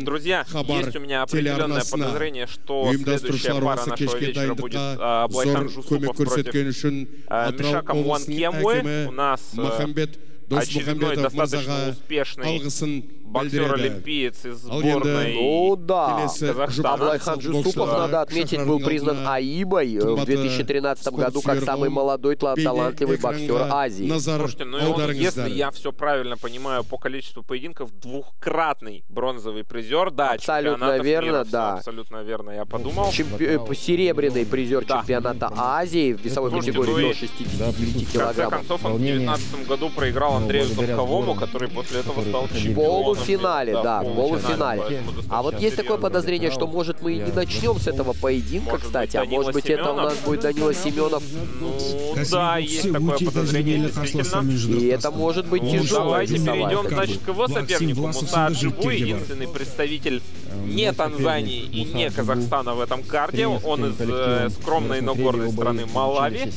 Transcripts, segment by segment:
Друзья, хабар есть у меня определенное телеарнасына подозрение, что следующая ұйымдастырушылар пара осы нашего кешке вечера будет дайындыққа а, Блайхан зор Жусупов көмек против көрсеткені үшін э, атырау Мишака облысының Муанкемуэ. әкімі У нас э, махамбет очередной досмұхамбетов достаточно мырзаға успешный алғысын білдіреді боксер-олимпиец из сборной Ну да. Казахстана. жұп- Аблайхан Жусупов, боксшылары надо отметить, был признан АИБой э, в қымбатты 2013 году как самый молодой талантливый боксер Азии. Слушайте, ну и он, если я все правильно понимаю по количеству поединков, двухкратный бронзовый призер, да, Абсолютно верно, да. абсолютно верно, я подумал. Чемпи- э, Серебряный призер Да. чемпионата Азии в весовой Слушайте, категории ну и- до 69 Да, В конце килограммов. концов, он в Волнение. 2019 году проиграл Ну, Андрею Замковому, который после этого стал чемпионом. Полуфинале, да, в полуфинале. А вот есть такое подозрение, что может мы и не начнем с этого поединка, Может кстати, а может быть это у нас будет Данила Семенов, Ну, да, есть такое подозрение, действительно. и это может быть Ну, тяжелая давайте перейдем, значит, к его сопернику. Муса Аджибу, единственный представитель не Танзании и не Казахстана в этом карде. Он из э, скромной, но гордой страны Малави.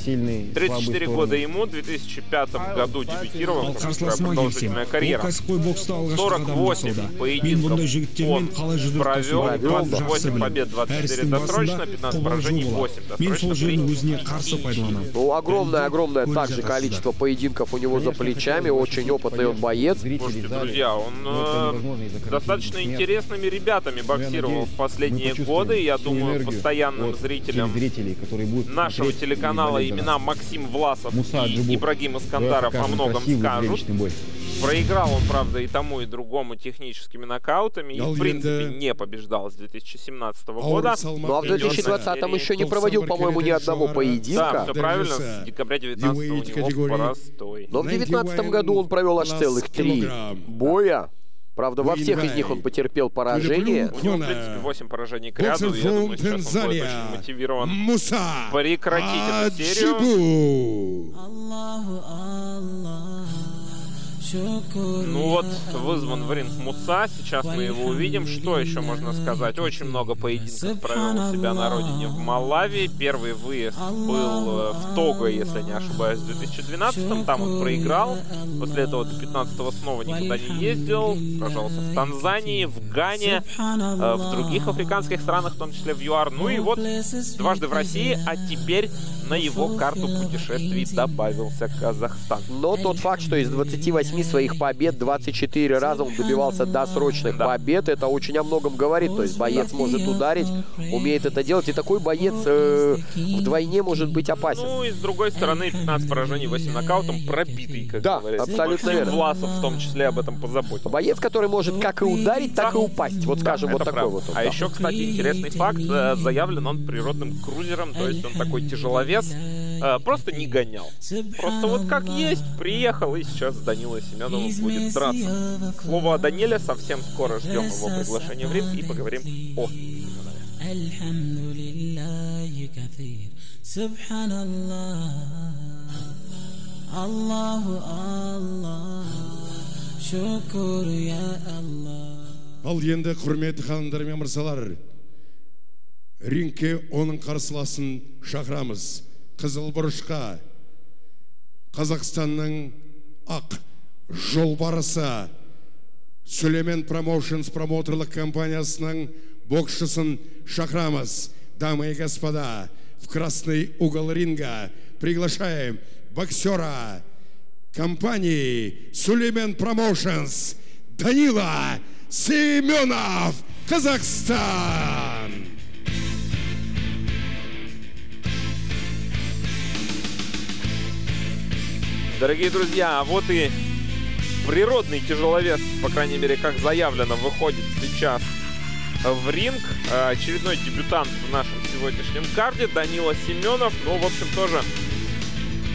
34 года ему, в 2005 году дебютировал, ал такая қарсыласыма продолжительная келсем карьера. ол кәсіпқой бокста алғашқы 48 қадам жасауда. поединков мен бұндай жігіттермен он қалай жүзіп провел, Провел, 28 побед, 24 досрочно, 15 поражений, 8 мен досрочно, сол жерін 3 өзіне қарсы пайдаланамын Ну, огромное-огромное Гол также жатасыздар. количество поединков у него за плечами, очень опытный он боец. Слушайте, друзья, он э, достаточно интересными ребятами боксировал в последние годы. Я думаю, постоянным зрителям зрителей, которые будут нашего телеканала имена Максим Власов Муса и Аджибу. Ибрагим Искандаров о многом скажут. Проиграл он, правда, и тому, и другому техническими нокаутами. И, в принципе, не побеждал с 2017 Ауыр года. Ну а в Идёт 2020-м еще не 90 проводил, по-моему, ни одного жоғары. Да, поединка. все правильно. С декабря 19 у него простой. Но в 2019 году он провел аж целых три боя. Правда, во всех из них он потерпел поражение. У него, в принципе, 8 поражений к ряду. Я думаю, сейчас он будет очень мотивирован прекратить эту серию. Ну вот, вызван в ринг Муса, сейчас мы его увидим. Что еще можно сказать? Очень много поединков провел у себя на родине в Малави. Первый выезд был э, в Того, если не ошибаюсь, в 2012 Там он проиграл. После этого до 15 снова никуда не ездил. Сражался в Танзании, в Гане, э, в других африканских странах, в том числе в ЮАР. Ну и вот дважды в России, а теперь на его карту путешествий добавился Казахстан. Но тот факт, что из 28 своих побед 24 раза он добивался досрочных Да. побед, это очень о многом говорит. То есть боец может ударить, умеет это делать, и такой боец э, вдвойне может быть опасен. Ну и с другой стороны, 15 поражений, 8 нокаутом, пробитый, как Да, говорится. абсолютно Максим верно. Власов в том числе об этом позаботился. Боец, который может как и ударить, так и Да. упасть. Вот скажем, Да, вот такой правда. вот. он, А да. еще, кстати, интересный факт. э, Заявлен он природным крузером, то есть он такой тяжеловес э, Просто не гонял. Просто вот как есть, приехал и сейчас с Данилой Семеновым будет драться. К слову о Даниле, совсем скоро ждем его приглашения в ринг и поговорим о Семенове. الحمد لله كثير سبحان الله الله الله شكر يا الله Ал енді құрметті ханымдар мен мырзалар, рингке оның қарсыласын шақырамыз. Қызыл бұрышқа Қазақстанның ақ жолбарысы Сүлеймен Промоушенс промоутерлік компаниясының боксшысын шақырамыз. Дамы и господа, в красный угол ринга приглашаем боксера компании Сулеймен Промоушенс Данила Семенов, Казахстан. Дорогие друзья, а вот и природный тяжеловес, по крайней мере, как заявлено, выходит сейчас в ринг. Э, Очередной дебютант в нашем сегодняшнем карде Данила Семенов. Ну, в общем, тоже,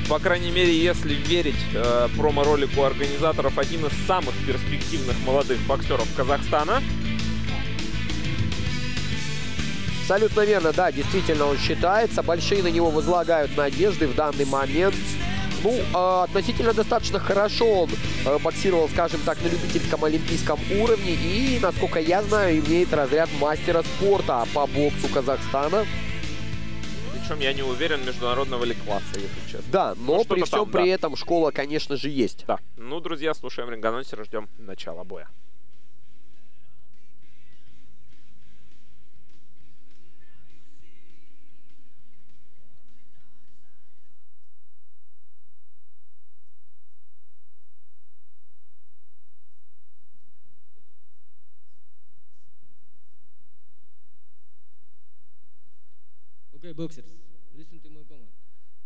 по крайней мере, если верить э, промо-ролику организаторов, один из самых перспективных молодых боксеров Казахстана. Абсолютно верно, да, действительно он считается. Большие на него возлагают надежды в данный момент. Ну, э, относительно достаточно хорошо он э, боксировал, скажем так, на любительском олимпийском уровне. И, насколько я знаю, имеет разряд мастера спорта по боксу Казахстана. Причем я не уверен, международного ли класса, если честно. Да, но что-то при всем там, да. при этом школа, конечно же, есть. Да. Ну, друзья, слушаем рингоносера, ждем начала боя. Okay, boxers, listen to my command.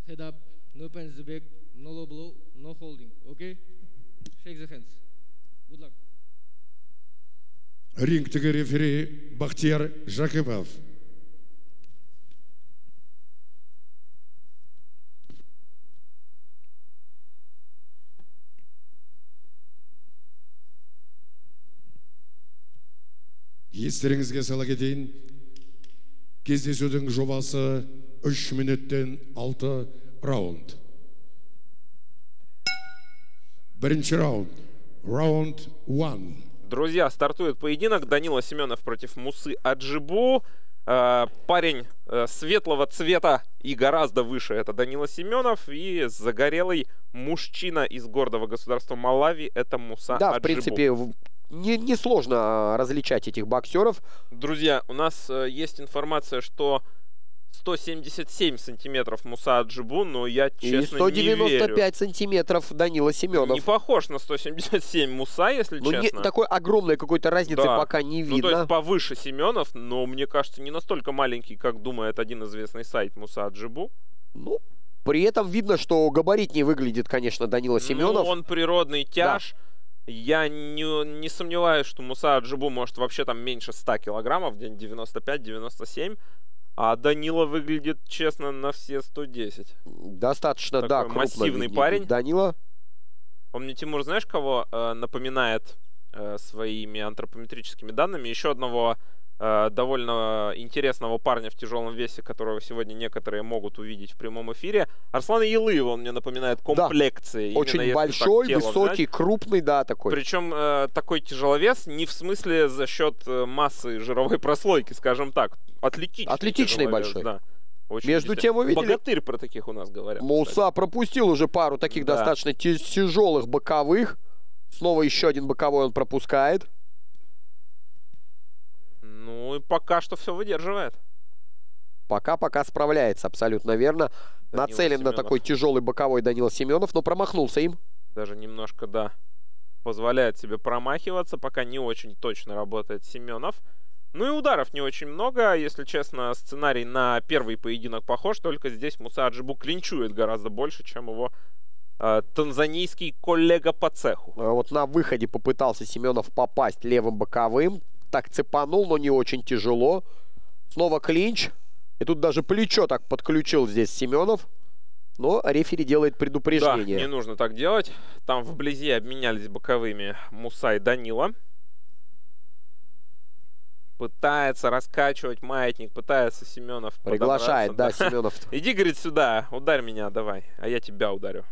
Head up, no pants the back, no low blow, no holding. Okay? Shake the hands. Good luck. рингтегі рефери бахтияр жақипов естеріңізге сала кетейін кездесудің жобасы 3 минуттен 6 раунд бірінші раунд раунд 1 Друзья, стартует поединок. Данила Семенов против Мусы Аджибу. Э, Парень э, светлого цвета и гораздо выше это Данила Семенов. И загорелый мужчина из гордого государства Малави это Муса Да, в Аджибу. принципе, в- не, несложно а, различать этих боксеров. Друзья, у нас э, есть информация, что 177 сантиметров Муса Аджибу, но я И честно не верю. 195 сантиметров Данила Семенов. Не похож на 177 Муса, если Ну, не, честно. такой огромной какой-то разницы Да. пока не Ну, то видно. есть повыше Семенов, но мне кажется, не настолько маленький, как думает один известный сайт Муса Аджибу. Ну, при этом видно, что габаритнее выглядит, конечно, Данила Семенов. Ну, он природный тяж. Я не, не сомневаюсь, что Муса Аджибу может вообще там меньше 100 килограммов, день 95-97. А Данила выглядит, честно, на все 110. Достаточно, да, Такой крупно массивный выглядит парень. Данила. Он мне, Тимур, знаешь, кого э, напоминает э, своими антропометрическими данными? Еще одного довольно интересного парня в тяжелом весе, которого сегодня некоторые могут увидеть в прямом эфире. Арслана Елыева он мне напоминает комплекцией. именно Очень большой, тело высокий, взять. крупный, да, такой. Причем э, такой тяжеловес не в смысле за счет э, массы жировой прослойки, скажем так. Атлетичный. Атлетичный большой. Да. Очень Между тем, вы видели- Богатырь про таких у нас говорят. кстати. Муса пропустил уже пару таких Да. достаточно тяжелых боковых. Снова еще один боковой он пропускает. Ну пока что все выдерживает. Пока-пока справляется, абсолютно верно. Данила Нацелен на Семенов. такой тяжелый боковой Данила Семенов, но промахнулся им. даже немножко, да, позволяет себе промахиваться, пока не очень точно работает Семенов. Ну и ударов не очень много, если честно, сценарий на первый поединок похож, только здесь Муса Аджибу клинчует гораздо больше, чем его э, танзанийский коллега по цеху. А Вот на выходе попытался Семенов попасть левым боковым. Так цепанул, но не очень тяжело. Снова клинч. И тут даже плечо так подключил здесь Семенов. Но рефери делает Да, предупреждение. не нужно так делать. Там вблизи обменялись боковыми Муса и Данила. Пытается раскачивать маятник, пытается Семенов Приглашает, да, подобраться, Семенов. Иди, говорит, сюда, ударь меня, давай, а я тебя ударю.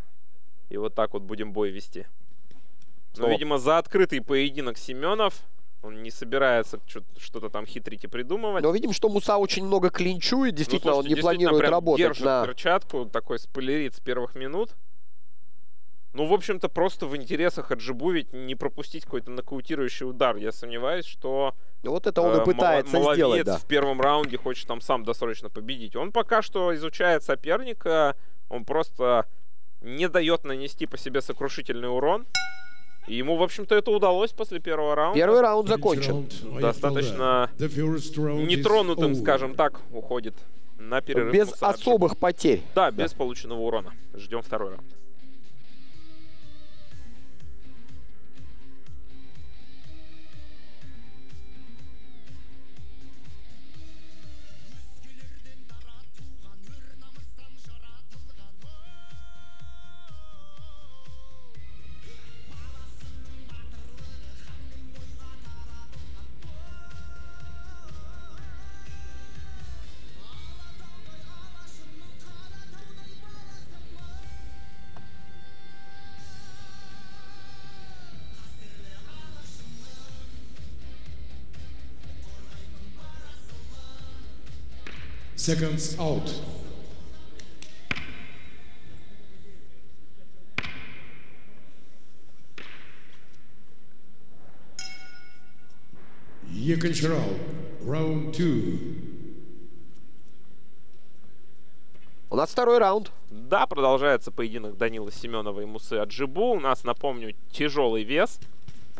И вот так вот будем бой вести. Но, Снова. видимо, за открытый поединок Семенов. Он не собирается что-то там хитрить и придумывать. Но видим, что Муса очень много клинчует. Ну, Действительно, он слушайте, не планирует прям работать держит на... перчатку, такой спойлерит с первых минут. Ну, в общем-то, просто в интересах Аджибу ведь не пропустить какой-то нокаутирующий удар. Я сомневаюсь, что Вот это он э, и пытается мала- сделать, да. в первом раунде хочет там сам досрочно победить. Он пока что изучает соперника, он просто не дает нанести по себе сокрушительный урон. И ему, в общем-то, это удалось после первого раунда. Первый раунд Бірінші закончен. раунд аяқталды. Достаточно The first round is Нетронутым, over. скажем так, уходит на перерыв. Без Муса Аджибу. особых потерь. Да, без полученного урона. Ждем второй раунд. Seconds Out. Екончарау, раунд 2. У нас второй раунд. Да, продолжается поединок Данила Семенова и Мусы Аджибу. У нас, напомню, тяжелый вес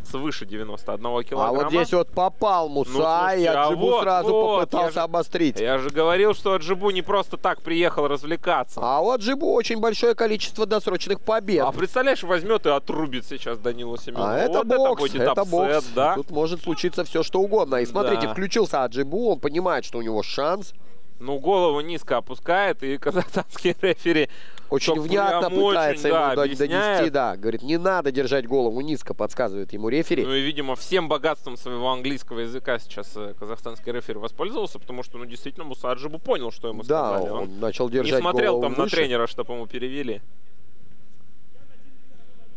свыше 91 А килограмма. вот здесь вот попал Муса, Ну, слушайте, и а Аджибу вот, сразу вот, попытался я же- обострить. Я же говорил, что Аджибу не просто так приехал развлекаться. А у Аджибу очень большое количество досрочных побед. А представляешь, возьмет и отрубит сейчас Данила Семенова. А это вот бокс, будет это upset, бокс. да? Тут может случиться все, что угодно. И смотрите, Да. включился Аджибу, он понимает, что у него шанс. Ну, голову низко опускает, и казахстанский рефери Очень внятно прям очень, пытается да, ему объясняет. донести, да. Говорит, не надо держать голову низко, подсказывает ему рефери. Ну и, видимо, всем богатством своего английского языка сейчас э, казахстанский рефери воспользовался, потому что, ну, действительно, Муса Аджибу понял, что ему да, сказали. он, начал не держать смотрел голову там на выше. тренера, чтобы ему перевели.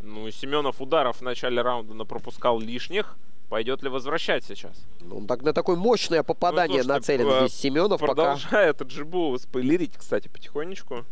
Ну Семенов ударов в начале раунда напропускал лишних. Пойдет ли возвращать сейчас? Он так на такое мощное попадание Ну, слушайте, нацелен э, здесь Семенов. Пока, Продолжает Аджибу спойлерить, кстати, потихонечку.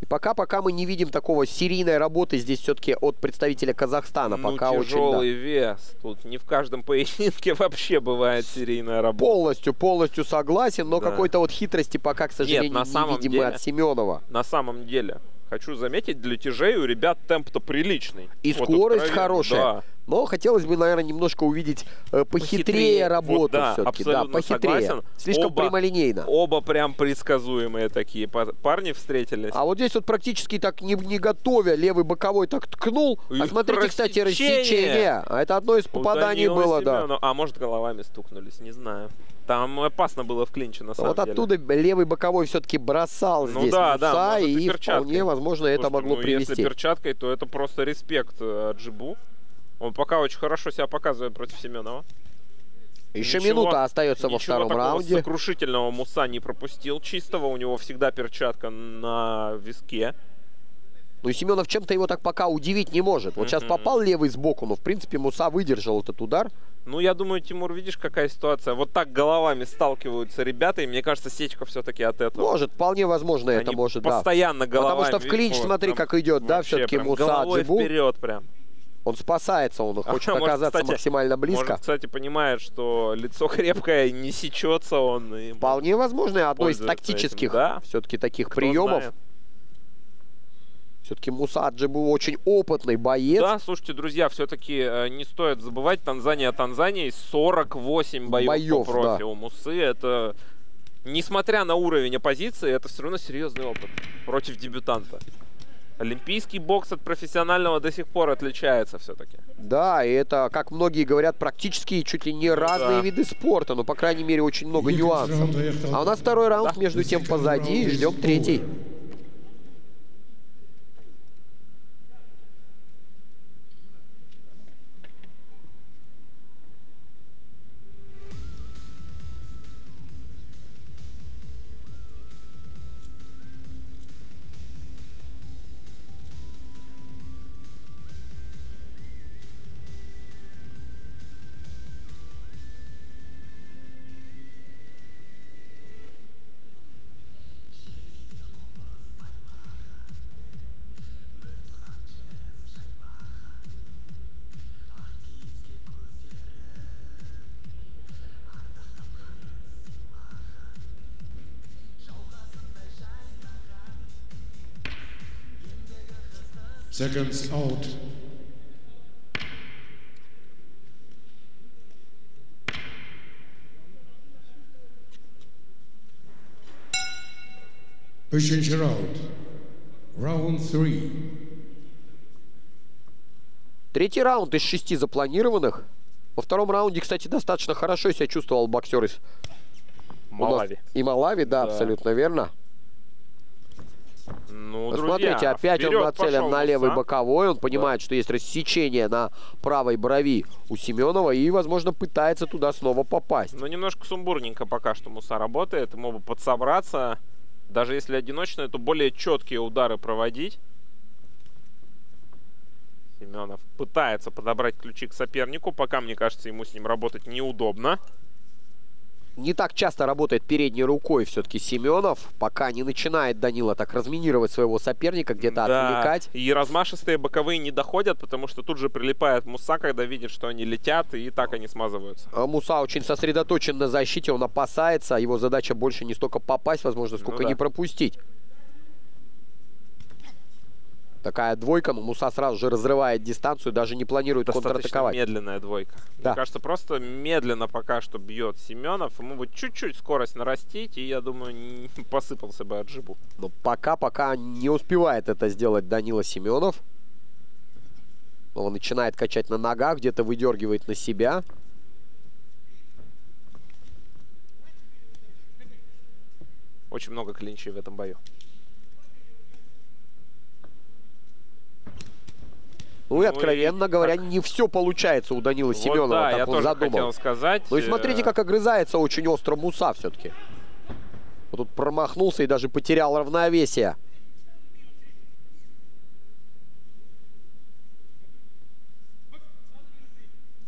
и пока, пока мы не видим такого серийной работы здесь все-таки от представителя Казахстана. ну, пока очень, да. тяжелый вес. Тут не в каждом поединке вообще бывает серийная работа. Полностью, полностью согласен, но Да. какой-то вот хитрости пока, к сожалению, на не самом видим деле- мы от Семенова. На самом деле, хочу заметить, для тяжей у ребят темп-то приличный. И Вот скорость хорошая. да. Но хотелось бы, наверное, немножко увидеть э, похитрее, Похитрее. работу Вот да, все-таки. Да, похитрее. согласен. Слишком Оба- прямолинейно. Оба прям предсказуемые такие па- парни встретились. А вот здесь вот практически так не, не готовя, левый боковой так ткнул. И а смотрите, кстати, рассечение. А это одно из попаданий Данила было, да. Семенова- А может головами стукнулись, не знаю. Там опасно было в клинче, на самом Вот деле. оттуда левый боковой все-таки бросал Ну здесь да, да, может, и и вполне возможно это Слушайте, могло ну, привести. Если перчаткой, то это просто респект э, Джибу. Он пока очень хорошо себя показывает против Семенова. Еще Ничего- минута остается во втором раунде. сокрушительного Муса не пропустил чистого. У него всегда перчатка на виске. Ну и Семенов чем-то его так пока удивить не может. Вот сейчас Мгм. попал левый сбоку, но в принципе Муса выдержал этот удар. Ну, я думаю, Тимур, видишь, какая ситуация? Вот так головами сталкиваются ребята, и мне кажется, сечка все-таки от этого. Может, вполне возможно, это Они может, да. постоянно головами. Потому что в клинч, вот, смотри, прям как идет, да, все-таки Муса головой вперед прям. Он спасается, он хочет может, оказаться кстати, максимально близко. Может, кстати, понимает, что лицо крепкое, не сечется он. И... Вполне возможно, одно из тактических да. все-таки таких Кто приемов. знает. Все-таки Мусаджи был очень опытный боец. Да, слушайте, друзья, все-таки не стоит забывать, Танзания Танзанией 48 боев, Боев, по профи да. у Мусы. Это, несмотря на уровень оппозиции, это все равно серьезный опыт против дебютанта. Олимпийский бокс от профессионального до сих пор отличается все-таки. Да, и это, как многие говорят, практически чуть ли не разные Ну да. виды спорта, но, по крайней мере, очень много нюансов. А у нас второй раунд, между тем, позади, и ждем третий. Seconds out. Үшінші раунд. Раунд 3. Третий раунд из шести запланированных. Во втором раунде, кстати, достаточно хорошо себя чувствовал боксер из Малави. И Малави, да, Да. абсолютно верно. Смотрите, опять он вперед нацелен пошел на левый Муса. боковой. Он понимает, что есть рассечение на правой брови у Семенова и, возможно, пытается туда снова попасть. Ну, немножко сумбурненько пока что Муса работает. Ему бы подсобраться. Даже если одиночные, то более четкие удары проводить. Семенов пытается подобрать ключи к сопернику. Пока, мне кажется, ему с ним работать неудобно. Не так часто работает передней рукой все-таки Семенов, пока не начинает Данила так разминировать своего соперника, где-то Да, отвлекать. и размашистые боковые не доходят, потому что тут же прилипает Муса, когда видит, что они летят, и так они смазываются. А Муса очень сосредоточен на защите, он опасается. Его задача больше не столько попасть, возможно, сколько Ну да. не пропустить. Такая двойка, но Муса сразу же разрывает дистанцию, даже не планирует Достаточно контратаковать. медленная двойка. Да. Мне кажется, просто медленно пока что бьет Семенов. Ему бы чуть-чуть скорость нарастить, и я думаю, посыпался бы от жибу. Но пока-пока не успевает это сделать Данила Семенов. Он начинает качать на ногах, где-то выдергивает на себя. Очень много клинчей в этом бою. Ну и, Ну и откровенно говоря, так. не все получается у Данила Семенова, вот, да, как я он тоже задумал. хотел сказать. Ну и смотрите, э, как огрызается очень остро Муса все-таки. Вот тут промахнулся и даже потерял равновесие.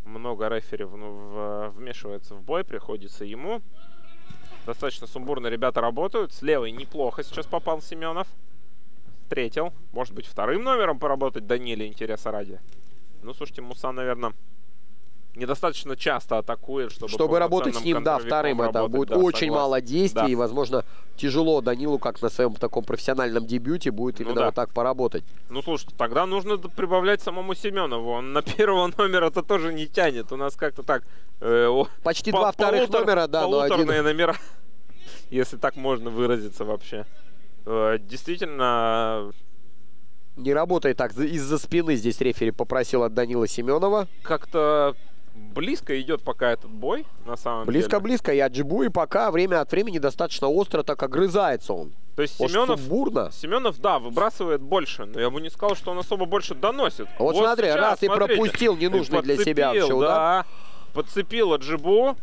много рефери в- ну, в- вмешивается в бой, приходится ему. Достаточно сумбурно ребята работают. С левой неплохо сейчас попал Семенов. Встретил. Может быть, вторым номером поработать Даниле интереса ради. Ну, слушайте, Муса, наверное, недостаточно часто атакует, чтобы... Чтобы работать с ним, да, вторым, это будет да, очень согласен. мало действий. Да. И, возможно, тяжело Данилу, как на своем таком профессиональном дебюте, будет Ну именно да. вот так поработать. Ну, слушайте, тогда нужно прибавлять самому Семенову. Он на первого номера-то тоже не тянет. У нас как-то так... э, о- Почти по- два вторых номера, да, но один... полуторные номера, если так можно выразиться вообще. Э, Действительно, Не работает так. За- Из-за спины здесь рефери попросил от Данила Семенова. как-то близко идет пока этот бой, на самом деле. Близко-близко. И и пока время от времени достаточно остро так огрызается он. То есть Может, Семенов, сумбурно? Семенов, да, выбрасывает больше, но я бы не сказал, что он особо больше доносит. А вот смотри, раз и смотрите. пропустил ненужный для себя Подцепил, вообще удар. да. Подцепил Аджибу.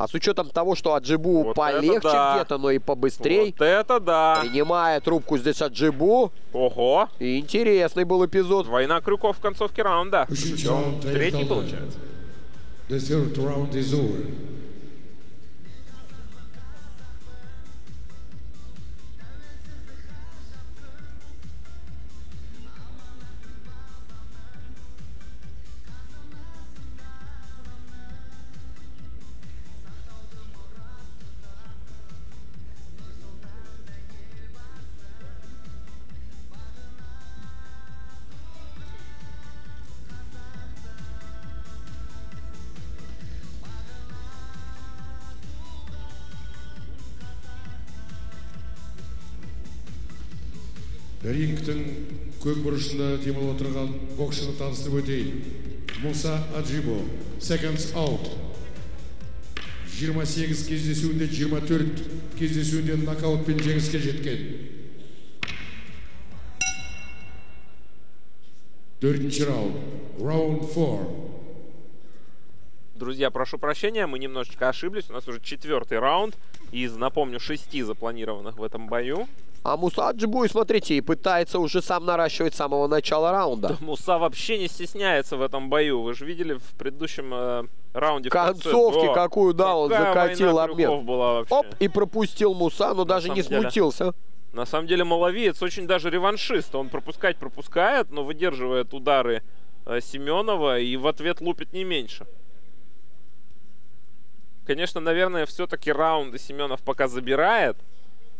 А с учетом того, что Аджибу Вот полегче да. где-то, но и побыстрей. Вот это да. Принимая трубку здесь Аджибу. Ого. И интересный был эпизод. Двойна крюков в концовке раунда. Третий получается. The third round is over. Рингтің көк бұрышында демалып отырған боксшыны таныстырып өтейін. Муса аджибо seconds out. 28 кездесуінде 24 кездесуінде нокаутпен жеңіске жеткен. Төртінші раунд. Раунд 4 Друзья, прошу прощения, мы немножечко ошиблись. У нас уже четвертый раунд из, напомню, шести запланированных в этом бою. А Муса Аджибу, и смотрите, и пытается уже сам наращивать с самого начала раунда. Муса вообще не стесняется в этом бою. Вы же видели в предыдущем э, раунде. В концовке О, какую, да, он закатил обмен. была вообще. Оп, и пропустил Муса, но даже не деле. смутился. На самом деле Маловиец очень даже реваншист. Он пропускать пропускает, но выдерживает удары э, Семенова и в ответ лупит не меньше. Конечно, наверное, все-таки раунды Семенов пока забирает.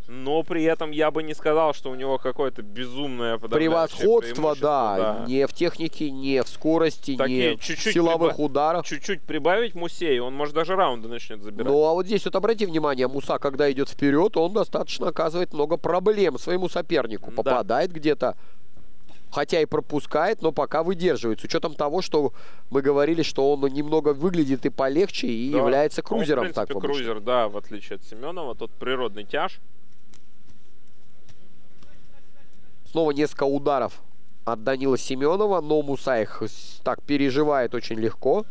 Но при этом я бы не сказал, что у него какое-то безумное Превосходство, преимущество, да, не в технике, не в скорости, Такие не в чуть-чуть силовых приба- ударах. Чуть-чуть прибавить Мусею, он может даже раунды начнет забирать. Ну а вот здесь вот обрати внимание, Муса, когда идет вперед, он достаточно оказывает много проблем своему сопернику. Да. Попадает где-то, хотя и пропускает, но пока выдерживает. С учетом того, что мы говорили, что он немного выглядит и полегче, и Да. является Он, крузером. в принципе, так крузер, да, в отличие от Семенова. Тот природный тяж. Снова несколько ударов от Данила Семенова, но Муса их так переживает очень легко.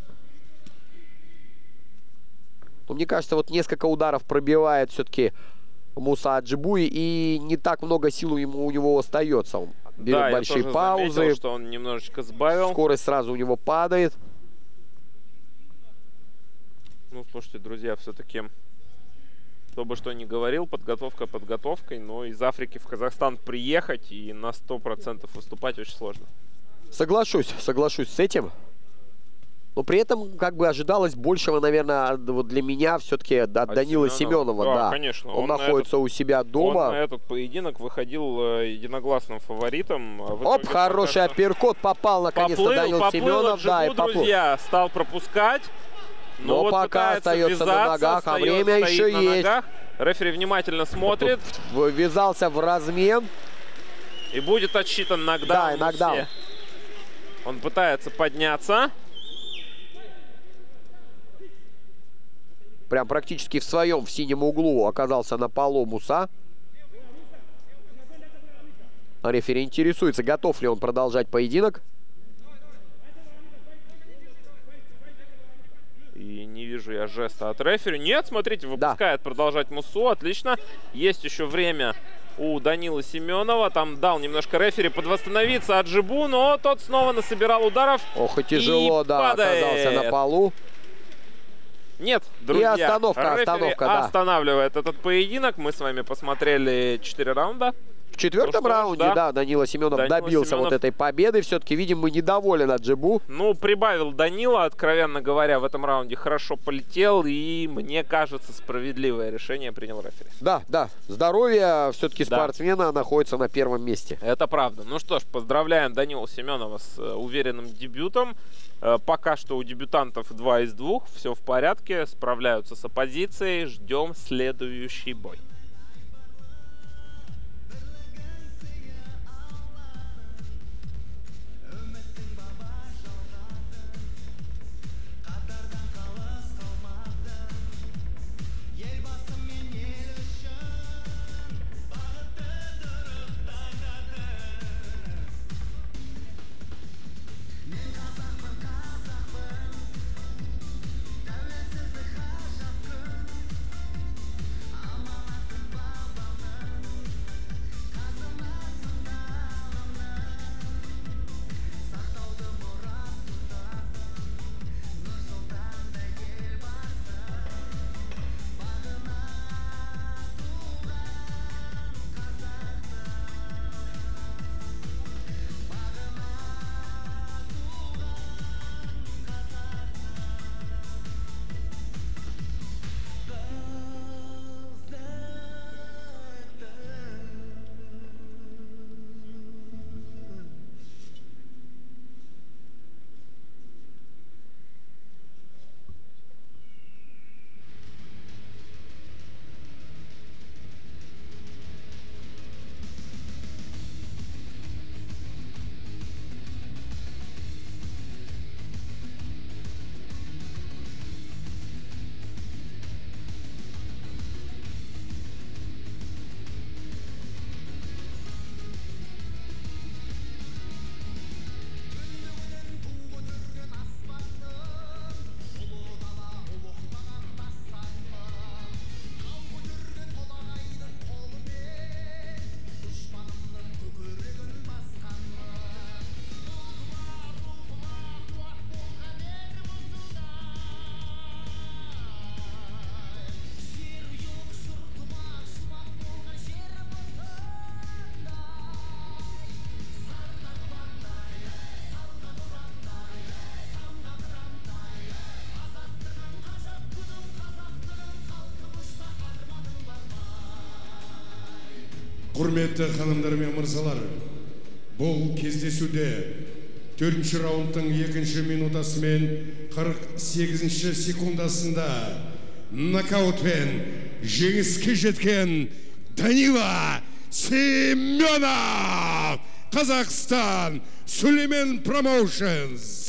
Но мне кажется, вот несколько ударов пробивает все-таки Муса Аджибуи, и не так много сил ему, у него остается. Берет да, большие паузы, заметил, что он немножечко сбавил. скорость сразу у него падает. Ну, слушайте, друзья, все-таки Кто бы что ни говорил, подготовка подготовкой, но из Африки в Казахстан приехать и на 100% выступать очень сложно. Соглашусь, соглашусь с этим. Но при этом, как бы ожидалось большего, наверное, вот для меня все-таки от Данила Семенова. Да, Да, конечно. Он, Он на находится у себя Он дома. на этот поединок выходил э, единогласным фаворитом. а в Оп, хороший что апперкот попал наконец-то Данил поплыл Семенов. от Да, и поплыл. друзья, стал пропускать. Но вот пока остается на ногах, а время еще на есть. ногах. Рефери внимательно смотрит Ввязался в размен. и будет отсчитан нокдаун. Да, нокдаун. Он пытается подняться. Прям практически в своем, в синем углу оказался на полу Муса. Рефери интересуется, готов ли он продолжать поединок. И не вижу я жеста от рефери. Нет, смотрите, Да. выпускает продолжать Мусу. Отлично. Есть еще время у Данила Семенова. Там дал немножко рефери подвосстановиться от Джибу, но тот снова насобирал ударов. Ох, и тяжело, И да, падает. оказался на полу. Нет, друзья. остановка, рефери остановка, да. останавливает этот поединок. Мы с вами посмотрели 4 раунда. В четвертом Ну раунде, да. да, Данила Семенов Данила добился Семенов- вот этой победы. Все-таки, видим, мы недоволен от Джибу. Ну, прибавил Данила, откровенно говоря, в этом раунде хорошо полетел. И, мне кажется, справедливое решение принял рефери. Да, да, здоровье все-таки Да. спортсмена находится на первом месте. Это правда. Ну что ж, поздравляем Данила Семенова с э, уверенным дебютом. Э, пока что у дебютантов 2 из 2. Все в порядке. Справляются с оппозицией. Ждем следующий бой. Құрметті ханымдар мен мырзалар бұл кездесуде төртінші раундтың екінші минутасы 48 секундасында нокаутпен жеңіске жеткен данила семенов қазақстан сүлеймен промоушенс.